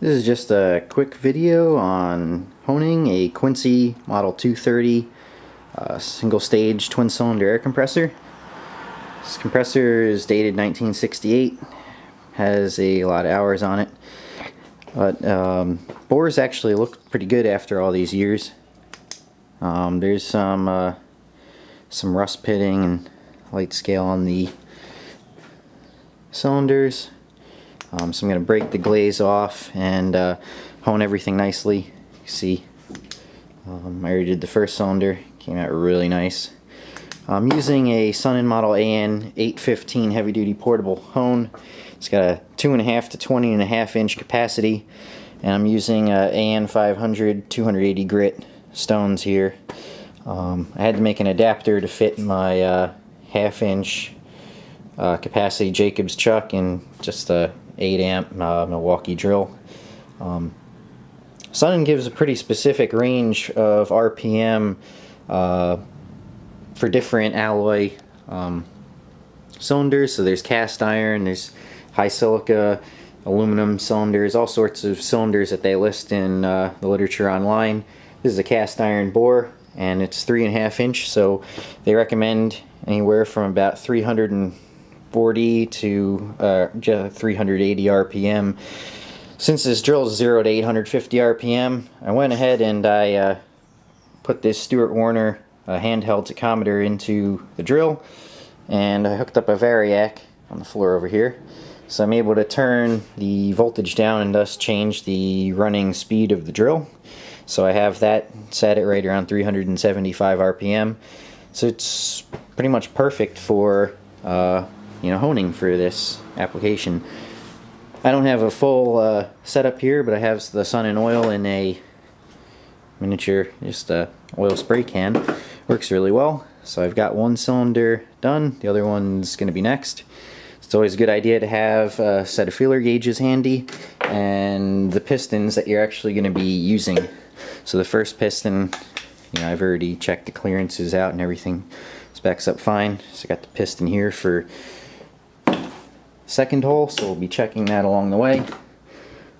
This is just a quick video on honing a Quincy Model 230 uh, single stage twin cylinder air compressor. This compressor is dated 1968, has a lot of hours on it, but um, bores actually look pretty good after all these years. Um, there's some uh, some rust pitting and light scale on the cylinders. Um, so I'm going to break the glaze off and uh, hone everything nicely. You see, um, I already did the first cylinder. Came out really nice. I'm using a Sunnen Model AN 815 heavy duty portable hone. It's got a 2.5 to 20.5 inch capacity. And I'm using a AN 500 280 grit stones here. Um, I had to make an adapter to fit my uh, half inch uh, capacity Jacobs chuck and just a 8 amp uh, Milwaukee drill. Um, Sunnen gives a pretty specific range of RPM uh, for different alloy um, cylinders. So there's cast iron, there's high silica, aluminum cylinders, all sorts of cylinders that they list in uh, the literature online. This is a cast iron bore and it's three and a half inch so they recommend anywhere from about 300 and 40 to uh, 380 RPM. Since this drill is 0 to 850 RPM, I went ahead and I uh, put this Stewart Warner uh, handheld tachometer into the drill and I hooked up a variac on the floor over here. So I'm able to turn the voltage down and thus change the running speed of the drill. So I have that set at right around 375 RPM. So it's pretty much perfect for uh, you know, honing for this application. I don't have a full uh, setup here, but I have the Sunnen Oil in a miniature, just a oil spray can. Works really well. So I've got one cylinder done, the other one's going to be next. It's always a good idea to have a set of feeler gauges handy and the pistons that you're actually going to be using. So the first piston, you know, I've already checked the clearances out and everything specs up fine. So I got the piston here for second hole, so we'll be checking that along the way.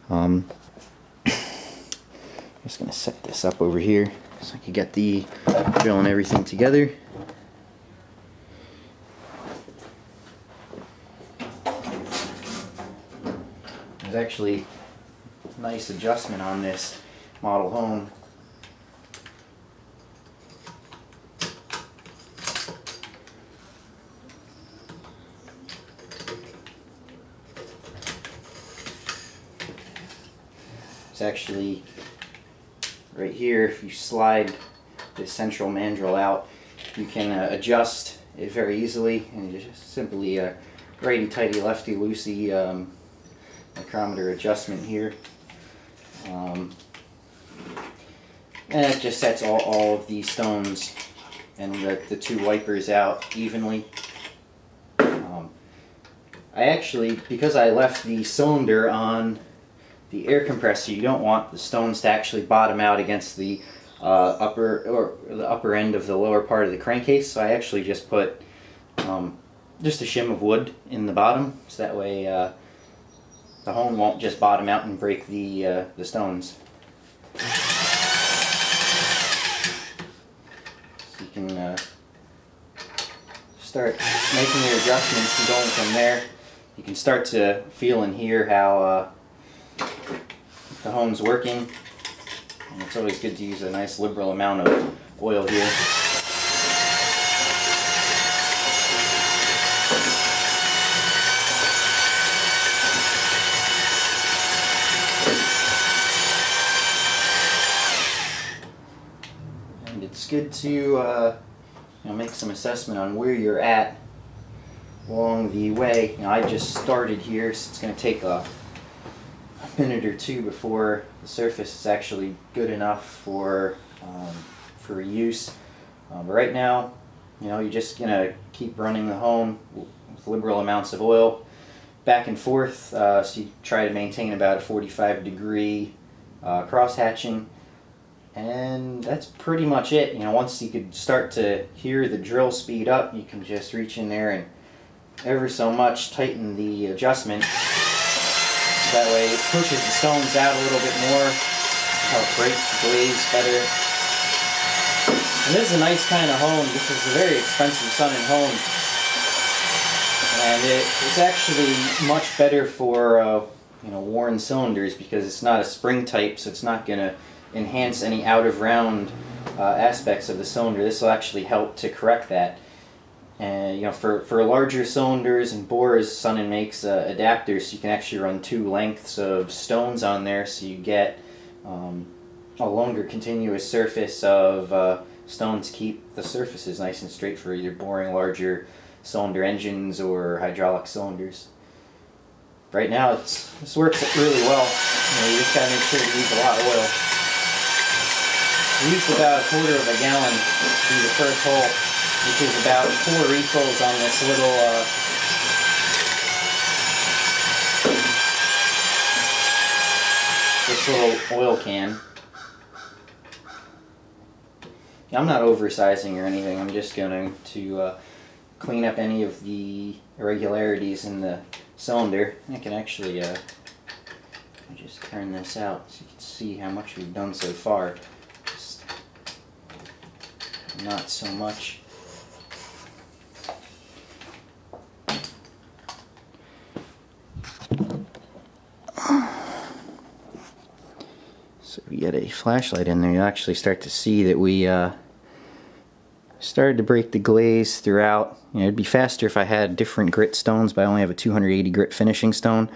Um, just going to set this up over here so I can get the drill and everything together. There's actually nice adjustment on this model hone It's actually right here. If you slide the central mandrel out, you can uh, adjust it very easily and just simply uh, righty tighty lefty loosey um, micrometer adjustment here. Um, and it just sets all, all of these stones and the, the two wipers out evenly. Um, I actually, because I left the cylinder on the air compressor, you don't want the stones to actually bottom out against the uh, upper or the upper end of the lower part of the crankcase. So I actually just put um, just a shim of wood in the bottom, so that way uh, the hone won't just bottom out and break the uh, the stones. So you can uh, start making your adjustments and going from there. You can start to feel and hear how uh, the hone's working. And it's always good to use a nice liberal amount of oil here. And it's good to uh, you know, make some assessment on where you're at along the way. You know, I just started here, so it's going to take a minute or two before the surface is actually good enough for um, for use. Um, but right now, you know, you're just gonna keep running the hone with liberal amounts of oil back and forth. Uh, so you try to maintain about a 45 degree uh, cross hatching. And that's pretty much it. You know, once you could start to hear the drill speed up, you can just reach in there and ever so much tighten the adjustment That way it pushes the stones out a little bit more, help break the glaze better. And this is a nice kind of hone. This is a very expensive Sunnen hone. And it, it's actually much better for uh, you know worn cylinders because it's not a spring type, so it's not going to enhance any out of round uh, aspects of the cylinder. This will actually help to correct that. And you know, for, for larger cylinders and bores, Sunnen makes uh, adapters so you can actually run two lengths of stones on there so you get um, a longer continuous surface of uh, stones keep the surfaces nice and straight for either boring larger cylinder engines or hydraulic cylinders. Right now, it's this works really well. You, know, you just gotta make sure to use a lot of oil. We used about a quarter of a gallon do the first hole, which is about four refills on this little uh, this little oil can. I'm not oversizing or anything. I'm just going to uh, clean up any of the irregularities in the cylinder. I can actually uh, just turn this out so you can see how much we've done so far not so much. So we get a flashlight in there, you'll actually start to see that we uh, started to break the glaze throughout. You know, it'd be faster if I had different grit stones, but I only have a 280 grit finishing stone.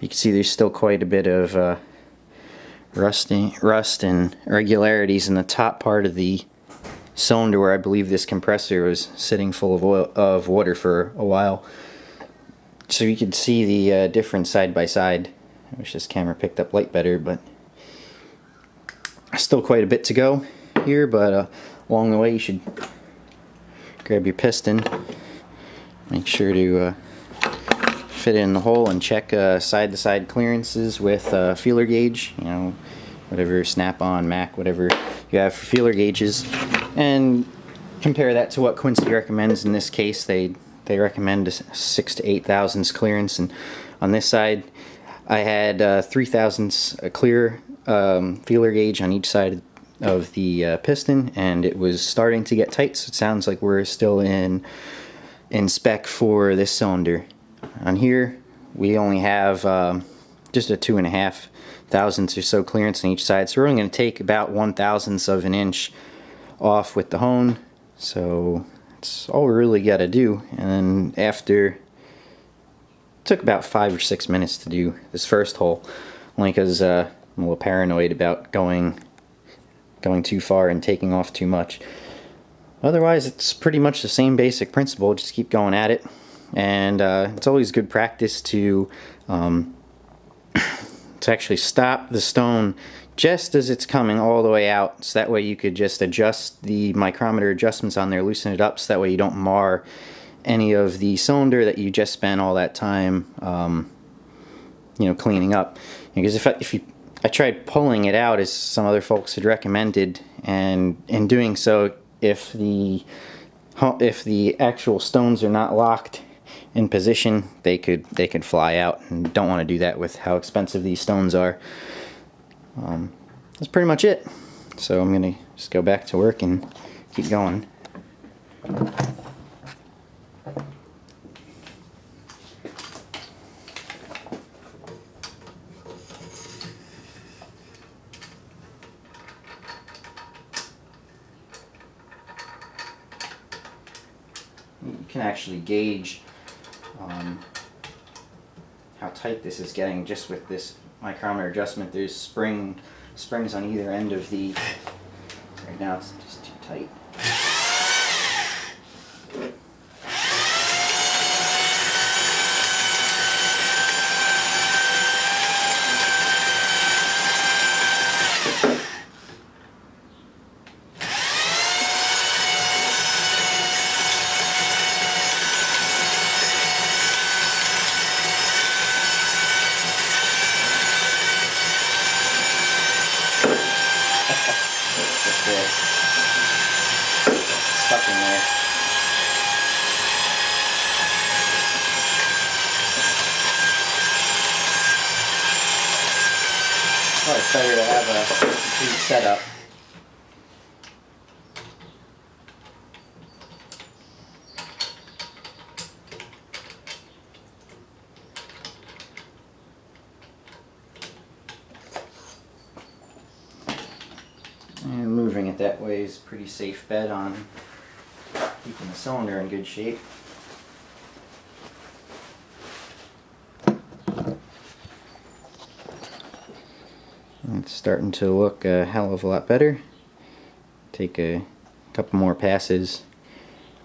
You can see there's still quite a bit of uh, rusting, rust and irregularities in the top part of the cylinder where I believe this compressor was sitting full of oil of water for a while. So you could see the uh, difference side by side. I wish this camera picked up light better, but still quite a bit to go here, but uh, along the way you should grab your piston, make sure to uh, fit it in the hole and check side-to-side -side clearances with a feeler gauge, you know, whatever Snap-on, Mac, whatever you have for feeler gauges. And compare that to what Quincy recommends. In this case they they recommend six to eight thousandths clearance. And on this side I had uh, three thousandths clear um, feeler gauge on each side of the uh, piston and it was starting to get tight so it sounds like we're still in in spec for this cylinder. On here we only have um, just a two and a half thousandths or so clearance on each side so we're only going to take about one thousandths of an inch off with the hone. So that's all we really got to do and then after took about five or six minutes to do this first hole. Only because uh, I'm a little paranoid about going going too far and taking off too much. Otherwise it's pretty much the same basic principle just keep going at it. And uh, it's always good practice to um, to actually stop the stone just as it's coming all the way out. So that way you could just adjust the micrometer adjustments on there loosen it up so that way you don't mar any of the cylinder that you just spent all that time um, you know cleaning up. Because if if you I tried pulling it out as some other folks had recommended and in doing so if the if the actual stones are not locked in position they could they could fly out and don't want to do that with how expensive these stones are um, that's pretty much it. So I'm going to just go back to work and keep going. You can actually gauge um, how tight this is getting just with this micrometer adjustment. There's spring springs on either end of the, right now it's just too tight. bit stuck in there. Probably better to have a complete setup. Is pretty safe bet on keeping the cylinder in good shape. It's starting to look a hell of a lot better. Take a couple more passes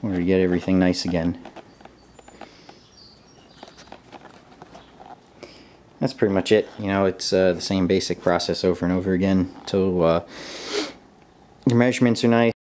where we get everything nice again. That's pretty much it. You know, it's uh, the same basic process over and over again until uh, measurements are nice.